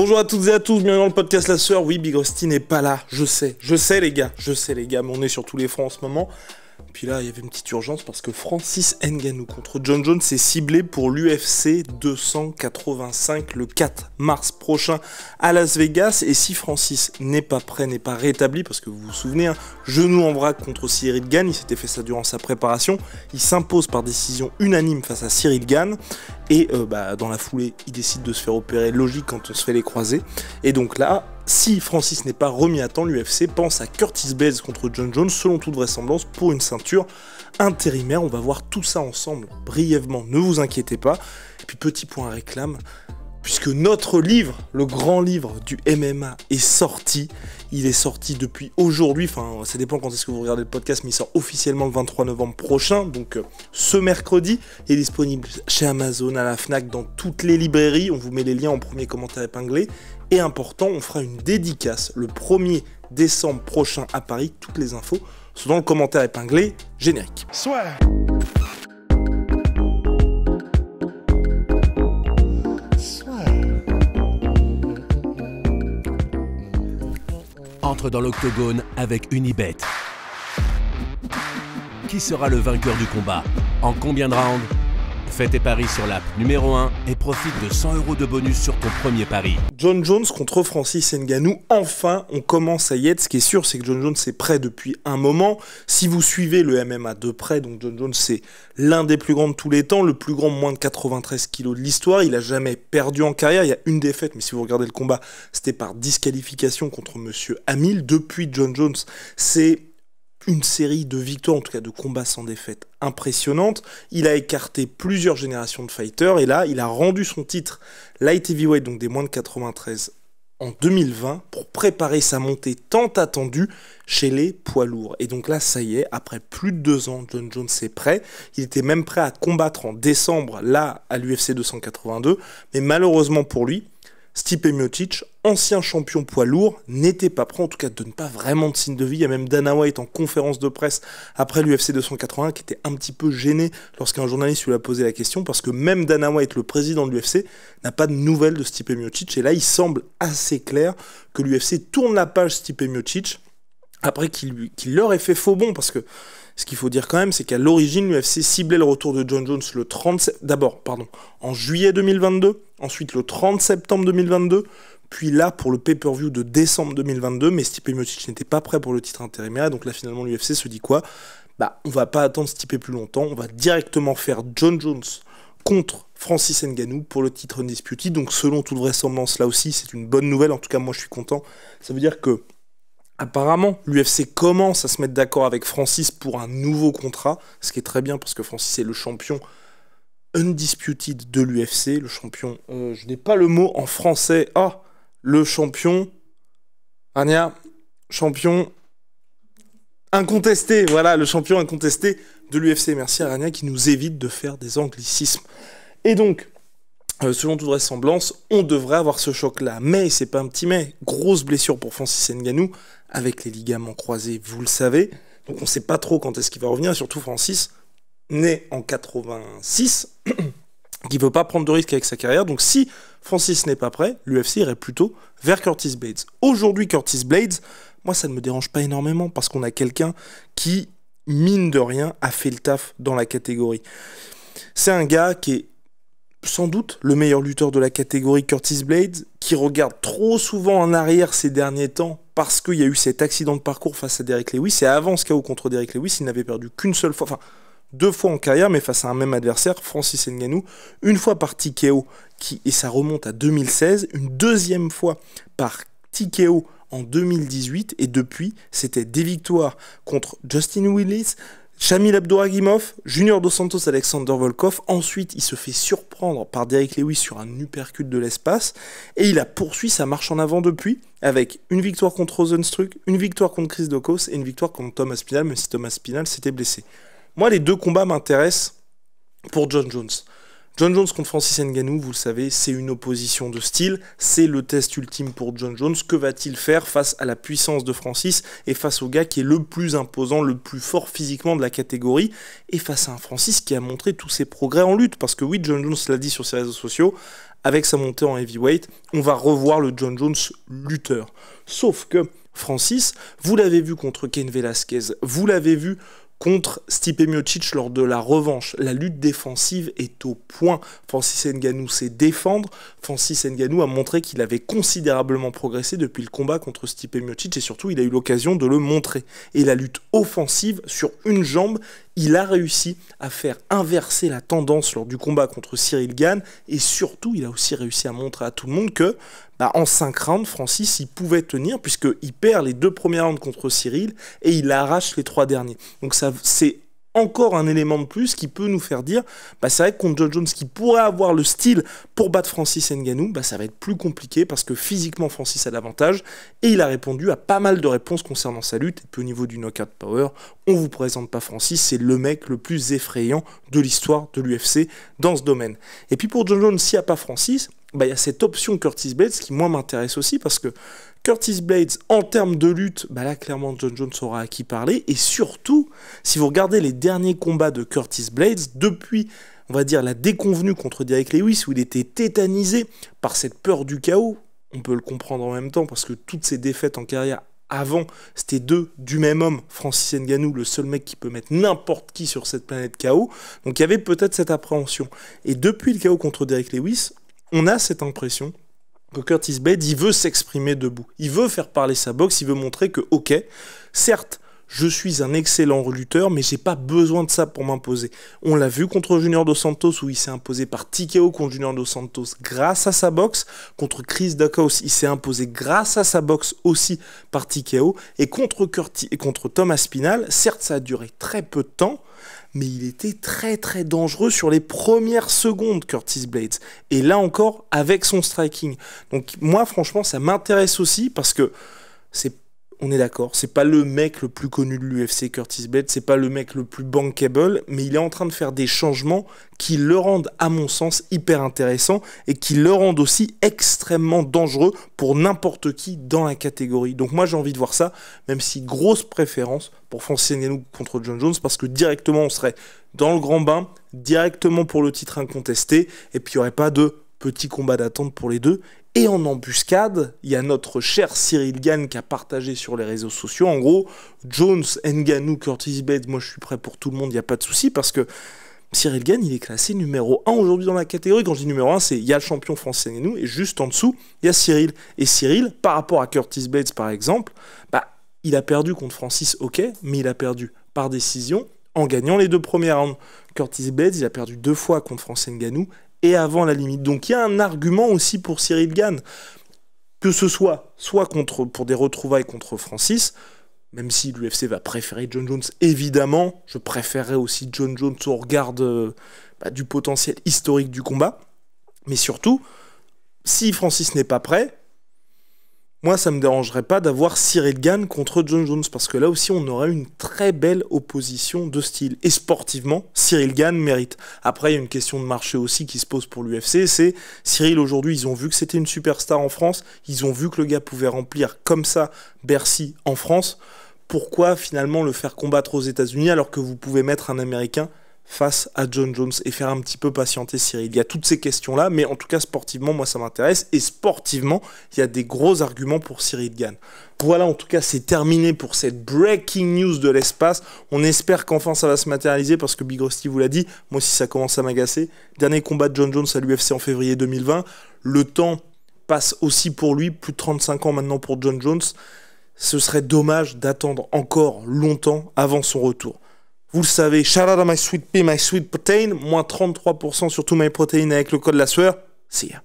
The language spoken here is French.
Bonjour à toutes et à tous, bienvenue dans le podcast La Sœur. Oui, Big Rusty n'est pas là, je sais, je sais les gars, je sais les gars, mais on est sur tous les fronts en ce moment. Puis là, il y avait une petite urgence parce que Francis Ngannou contre John Jones est ciblé pour l'UFC 285 le 4 mars prochain à Las Vegas. Et si Francis n'est pas prêt, n'est pas rétabli, parce que vous vous souvenez, hein, genou en vrac contre Cyril Gann, il s'était fait ça durant sa préparation, il s'impose par décision unanime face à Cyril Gann. Et euh, bah, dans la foulée, il décide de se faire opérer, logique quand on se fait les croiser. Et donc là, si Francis n'est pas remis à temps, l'UFC pense à Curtis Blades contre John Jones, selon toute vraisemblance, pour une ceinture intérimaire. On va voir tout ça ensemble brièvement, ne vous inquiétez pas. Et puis petit point réclame, puisque notre livre, le grand livre du MMA, est sorti. Il est sorti depuis aujourd'hui, enfin ça dépend quand est-ce que vous regardez le podcast, mais il sort officiellement le 23 novembre prochain, donc euh, ce mercredi, il est disponible chez Amazon, à la FNAC, dans toutes les librairies, on vous met les liens en premier commentaire épinglé, et important, on fera une dédicace le 1er décembre prochain à Paris, toutes les infos sont dans le commentaire épinglé, générique. Soit. Entre dans l'octogone avec Unibet. Qui sera le vainqueur du combat? En combien de rounds? Fais tes paris sur l'app numéro 1 et profite de 100 euros de bonus sur ton premier pari. John Jones contre Francis Ngannou, enfin on commence à y être. Ce qui est sûr, c'est que John Jones est prêt depuis un moment. Si vous suivez le MMA de près, donc John Jones c'est l'un des plus grands de tous les temps, le plus grand moins de 93 kilos de l'histoire. Il a jamais perdu en carrière. Il y a une défaite, mais si vous regardez le combat, c'était par disqualification contre Monsieur Hamil. Depuis John Jones, c'est une série de victoires, en tout cas de combats sans défaite impressionnante. Il a écarté plusieurs générations de fighters et là, il a rendu son titre light heavyweight, donc des moins de 93 en 2020 pour préparer sa montée tant attendue chez les poids lourds. Et donc là, ça y est, après plus de deux ans, John Jones est prêt. Il était même prêt à combattre en décembre, là, à l'UFC 282. Mais malheureusement pour lui, Stipe Miocic, ancien champion poids lourd, n'était pas prêt, en tout cas de ne pas vraiment de signe de vie. Il y a même Dana White en conférence de presse après l'UFC 281 qui était un petit peu gêné lorsqu'un journaliste lui a posé la question parce que même Dana White, le président de l'UFC, n'a pas de nouvelles de Stipe Miocic. Et là, il semble assez clair que l'UFC tourne la page Stipe Miocic après qu'il leur ait fait faux bon parce que ce qu'il faut dire quand même, c'est qu'à l'origine, l'UFC ciblait le retour de John Jones le 30 d'abord, pardon, en juillet 2022, ensuite le 30 septembre 2022, puis là pour le pay-per-view de décembre 2022, mais Stipe Miocic n'était pas prêt pour le titre intérimaire, donc là finalement l'UFC se dit quoi? Bah, on va pas attendre Stipe plus longtemps, on va directement faire John Jones contre Francis Ngannou pour le titre Undisputed. Donc selon toute vraisemblance, là aussi, c'est une bonne nouvelle. En tout cas, moi, je suis content. Ça veut dire que Apparemment, l'UFC commence à se mettre d'accord avec Francis pour un nouveau contrat, ce qui est très bien parce que Francis est le champion undisputed de l'UFC, le champion, euh, je n'ai pas le mot en français, ah, le champion, Ania, champion incontesté, voilà, le champion incontesté de l'UFC. Merci à Rania qui nous évite de faire des anglicismes. Et donc, euh, selon toute vraisemblance, on devrait avoir ce choc-là. Mais c'est pas un petit mais. Grosse blessure pour Francis Ngannou avec les ligaments croisés, vous le savez. Donc on sait pas trop quand est-ce qu'il va revenir. Surtout Francis, né en 86, qui veut pas prendre de risques avec sa carrière. Donc si Francis n'est pas prêt, l'UFC irait plutôt vers Curtis Blades. Aujourd'hui, Curtis Blades, moi ça ne me dérange pas énormément parce qu'on a quelqu'un qui, mine de rien, a fait le taf dans la catégorie. C'est un gars qui est sans doute le meilleur lutteur de la catégorie Curtis Blades, qui regarde trop souvent en arrière ces derniers temps parce qu'il y a eu cet accident de parcours face à Derek Lewis. Et avant ce KO contre Derek Lewis, il n'avait perdu qu'une seule fois, deux fois en carrière, mais face à un même adversaire, Francis Ngannou, une fois par TKO, qui, et ça remonte à 2016, une deuxième fois par TKO en 2018, et depuis, c'était des victoires contre Justin Willis, Shamil Abdouragimov, Junior Dos Santos Alexander Volkov, ensuite il se fait surprendre par Derek Lewis sur un uppercut de l'espace, et il a poursuivi sa marche en avant depuis, avec une victoire contre Rosenstruck, une victoire contre Chris Dokos et une victoire contre Thomas Spinal, même si Thomas Spinal s'était blessé. Moi les deux combats m'intéressent pour John Jones. John Jones contre Francis Ngannou, vous le savez, c'est une opposition de style, c'est le test ultime pour John Jones. Que va-t-il faire face à la puissance de Francis et face au gars qui est le plus imposant, le plus fort physiquement de la catégorie et face à un Francis qui a montré tous ses progrès en lutte? Parce que oui, John Jones l'a dit sur ses réseaux sociaux, avec sa montée en heavyweight, on va revoir le John Jones lutteur. Sauf que Francis, vous l'avez vu contre Ken Velasquez, vous l'avez vu contre Stipe Miocic lors de la revanche. La lutte défensive est au point. Francis Ngannou sait défendre. Francis Ngannou a montré qu'il avait considérablement progressé depuis le combat contre Stipe Miocic et surtout il a eu l'occasion de le montrer. Et la lutte offensive sur une jambe, il a réussi à faire inverser la tendance lors du combat contre Cyril Gann et surtout il a aussi réussi à montrer à tout le monde que bah, en 5 rounds, Francis il pouvait tenir puisqu'il perd les deux premiers rounds contre Cyril et il arrache les trois derniers. Donc ça c'est encore un élément de plus qui peut nous faire dire, bah c'est vrai que contre John Jones qui pourrait avoir le style pour battre Francis Ngannou, bah ça va être plus compliqué parce que physiquement Francis a l'avantage et il a répondu à pas mal de réponses concernant sa lutte et puis au niveau du knockout power, on vous présente pas Francis, c'est le mec le plus effrayant de l'histoire de l'UFC dans ce domaine. Et puis pour John Jones, s'il n'y a pas Francis, bah, il y a cette option Curtis Blades qui moi m'intéresse aussi parce que Curtis Blades en termes de lutte, bah là clairement John Jones aura à qui parler et surtout si vous regardez les derniers combats de Curtis Blades depuis on va dire la déconvenue contre Derek Lewis où il était tétanisé par cette peur du chaos, on peut le comprendre en même temps parce que toutes ses défaites en carrière avant, c'était deux du même homme, Francis Ngannou, le seul mec qui peut mettre n'importe qui sur cette planète chaos. Donc il y avait peut-être cette appréhension. Et depuis le chaos contre Derek Lewis, on a cette impression que Curtis Blade, il veut s'exprimer debout. Il veut faire parler sa boxe, il veut montrer que, ok, certes, je suis un excellent lutteur, mais j'ai pas besoin de ça pour m'imposer. On l'a vu contre Junior Dos Santos où il s'est imposé par TKO contre Junior Dos Santos grâce à sa boxe. Contre Chris Duckhouse, il s'est imposé grâce à sa boxe aussi par TKO. Et contre, Curtis, et contre Thomas Spinal, certes ça a duré très peu de temps, mais il était très très dangereux sur les premières secondes, Curtis Blades. Et là encore, avec son striking. Donc moi, franchement, ça m'intéresse aussi parce que c'est on est d'accord, c'est pas le mec le plus connu de l'UFC, Curtis Blade, c'est pas le mec le plus bankable, mais il est en train de faire des changements qui le rendent, à mon sens, hyper intéressant et qui le rendent aussi extrêmement dangereux pour n'importe qui dans la catégorie. Donc moi j'ai envie de voir ça, même si grosse préférence pour Francis Ngannou contre John Jones, parce que directement on serait dans le grand bain, directement pour le titre incontesté, et puis il n'y aurait pas de petit combat d'attente pour les deux. Et en embuscade, il y a notre cher Cyril Gann qui a partagé sur les réseaux sociaux. En gros, Jones, Nganou, Curtis Bates, moi je suis prêt pour tout le monde, il n'y a pas de souci parce que Cyril Gann, il est classé numéro 1 aujourd'hui dans la catégorie. Quand je dis numéro 1, c'est il y a le champion français Nganou et juste en dessous, il y a Cyril. Et Cyril, par rapport à Curtis Bates par exemple, bah, il a perdu contre Francis, ok, mais il a perdu par décision en gagnant les deux premiers rounds. Curtis Bates, il a perdu deux fois contre Francis Nganou et avant la limite. Donc il y a un argument aussi pour Cyril Gann, que ce soit soit contre, pour des retrouvailles contre Francis, même si l'UFC va préférer John Jones, évidemment, je préférerais aussi John Jones au regard bah, du potentiel historique du combat. Mais surtout, si Francis n'est pas prêt, moi, ça me dérangerait pas d'avoir Cyril Gann contre John Jones, parce que là aussi, on aurait une très belle opposition de style. Et sportivement, Cyril Gann mérite. Après, il y a une question de marché aussi qui se pose pour l'UFC, c'est Cyril, aujourd'hui, ils ont vu que c'était une superstar en France, ils ont vu que le gars pouvait remplir comme ça Bercy en France. Pourquoi finalement le faire combattre aux États-Unis alors que vous pouvez mettre un Américain face à John Jones et faire un petit peu patienter Cyril. Il y a toutes ces questions-là, mais en tout cas sportivement, moi ça m'intéresse. Et sportivement, il y a des gros arguments pour Cyril Gann. Voilà, en tout cas, c'est terminé pour cette breaking news de l'espace. On espère qu'enfin ça va se matérialiser parce que Big Rusty vous l'a dit, moi aussi ça commence à m'agacer. Dernier combat de John Jones à l'UFC en février 2020. Le temps passe aussi pour lui, plus de 35 ans maintenant pour John Jones. Ce serait dommage d'attendre encore longtemps avant son retour. Vous le savez, shout out à my sweet pea, my sweet protein, moins 33% sur tout my protein avec le code la sueur. See ya.